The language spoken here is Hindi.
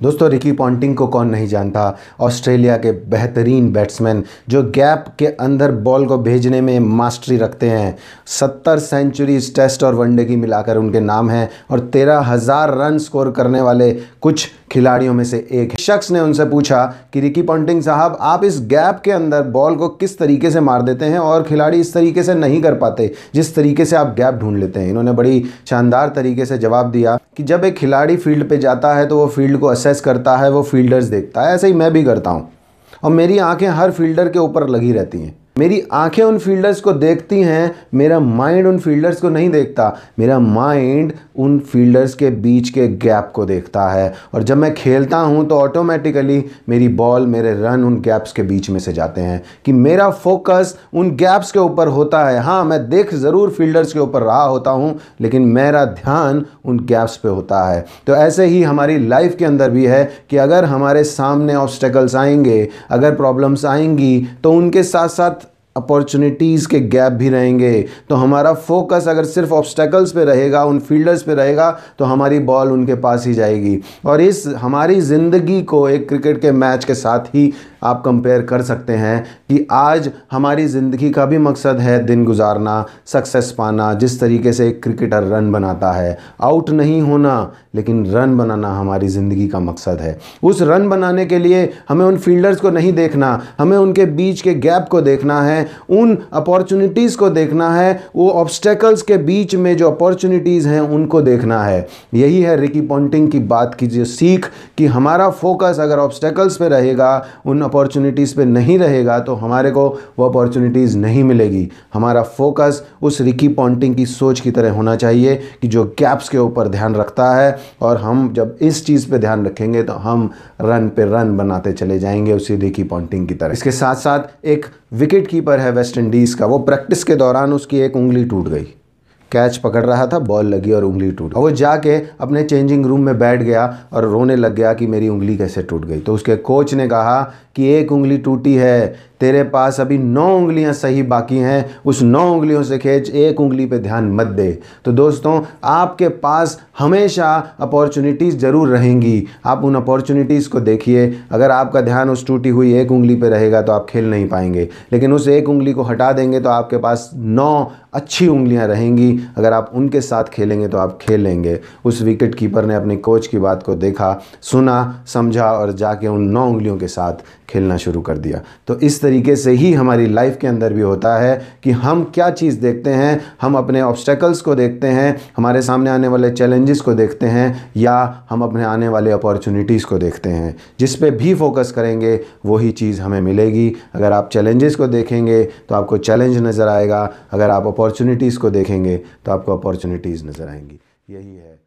दोस्तों, रिकी पॉन्टिंग को कौन नहीं जानता? ऑस्ट्रेलिया के बेहतरीन बैट्समैन जो गैप के अंदर बॉल को भेजने में मास्टरी रखते हैं। सत्तर सेंचुरीज टेस्ट और वनडे की मिलाकर उनके नाम हैं और तेरह हज़ार रन स्कोर करने वाले कुछ खिलाड़ियों में से एक शख्स ने उनसे पूछा कि, रिकी पॉन्टिंग साहब, आप इस गैप के अंदर बॉल को किस तरीके से मार देते हैं और खिलाड़ी इस तरीके से नहीं कर पाते? जिस तरीके से आप गैप ढूंढ लेते हैं। इन्होंने बड़ी शानदार तरीके से जवाब दिया कि, जब एक खिलाड़ी फ़ील्ड पे जाता है तो वो फ़ील्ड को असेस करता है, वो फील्डर्स देखता है। ऐसे ही मैं भी करता हूँ। और मेरी आँखें हर फील्डर के ऊपर लगी रहती हैं। मेरी आँखें उन फील्डर्स को देखती हैं, मेरा माइंड उन फील्डर्स को नहीं देखता। मेरा माइंड उन फील्डर्स के बीच के गैप को देखता है। और जब मैं खेलता हूँ तो ऑटोमेटिकली मेरी बॉल मेरे रन उन गैप्स के बीच में से जाते हैं। कि मेरा फोकस उन गैप्स के ऊपर होता है। हाँ मैं देख ज़रूर फील्डर्स के ऊपर रहा होता हूँ, लेकिन मेरा ध्यान उन गैप्स पर होता है। तो ऐसे ही हमारी लाइफ के अंदर भी है कि अगर हमारे सामने ऑब्स्टेकल्स आएँगे, अगर प्रॉब्लम्स आएँगी तो उनके साथ साथ अपॉर्चुनिटीज़ के गैप भी रहेंगे। तो हमारा फोकस अगर सिर्फ़ ऑब्स्टेकल्स पे रहेगा, उन फील्डर्स पे रहेगा तो हमारी बॉल उनके पास ही जाएगी। और इस, हमारी ज़िंदगी को एक क्रिकेट के मैच के साथ ही आप कंपेयर कर सकते हैं कि आज हमारी ज़िंदगी का भी मकसद है दिन गुजारना सक्सेस पाना, जिस तरीके से एक क्रिकेटर रन बनाता है। आउट नहीं होना, लेकिन रन बनाना हमारी ज़िंदगी का मकसद है। उस रन बनाने के लिए हमें उन फील्डर्स को नहीं देखना, हमें उनके बीच के गैप को देखना है, उन अपॉर्चुनिटीज़ को देखना है, वो ऑब्स्टेकल्स के बीच में जो अपॉर्चुनिटीज़ हैं उनको देखना है। यही है रिकी पॉन्टिंग की बात की जो सीख कि हमारा फोकस अगर ऑब्स्टेकल्स पे रहेगा, उन अपॉर्चुनिटीज़ पे नहीं रहेगा तो हमारे को वो अपॉर्चुनिटीज़ नहीं मिलेगी। हमारा फोकस उस रिकी पॉन्टिंग की सोच की तरह होना चाहिए कि जो गैप्स के ऊपर ध्यान रखता है और हम जब इस चीज़ पे ध्यान रखेंगे तो हम रन पे रन बनाते चले जाएँगे उसी रिकी पॉन्टिंग की तरह। इसके साथ साथ एक विकेट कीपर है वेस्ट इंडीज़ का, वो प्रैक्टिस के दौरान उसकी एक उंगली टूट गई। कैच पकड़ रहा था, बॉल लगी और उंगली टूट वो जाके अपने चेंजिंग रूम में बैठ गया और रोने लग गया कि मेरी उंगली कैसे टूट गई। तो उसके कोच ने कहा कि एक उंगली टूटी है तेरे पास अभी नौ उंगलियाँ सही बाकी हैं। उस नौ उंगलियों से खींच, एक उंगली पे ध्यान मत दे। तो दोस्तों, आपके पास हमेशा अपॉर्चुनिटीज़ ज़रूर रहेंगी। आप उन अपॉर्चुनिटीज़ को देखिए। अगर आपका ध्यान उस टूटी हुई एक उंगली पे रहेगा तो आप खेल नहीं पाएँगे। लेकिन उस एक उंगली को हटा देंगे तो आपके पास नौ अच्छी उंगलियाँ रहेंगी। अगर आप उनके साथ खेलेंगे तो आप खेल लेंगे। उस विकेट कीपर ने अपने कोच की बात को देखा, सुना, समझा और जाके उन नौ उंगलियों के साथ खेलना शुरू कर दिया। तो इस तरीके से ही हमारी लाइफ के अंदर भी होता है कि हम क्या चीज़ देखते हैं, हम अपने ऑब्स्टेकल्स को देखते हैं, हमारे सामने आने वाले चैलेंजेस को देखते हैं, या हम अपने आने वाले अपॉर्चुनिटीज़ को देखते हैं। जिस पे भी फोकस करेंगे, वही चीज़ हमें मिलेगी। अगर आप चैलेंजेस को देखेंगे तो आपको चैलेंज नज़र आएगा। अगर आप अपॉर्चुनिटीज़ को देखेंगे तो आपको अपॉर्चुनिटीज़ नज़र आएँगी। यही है।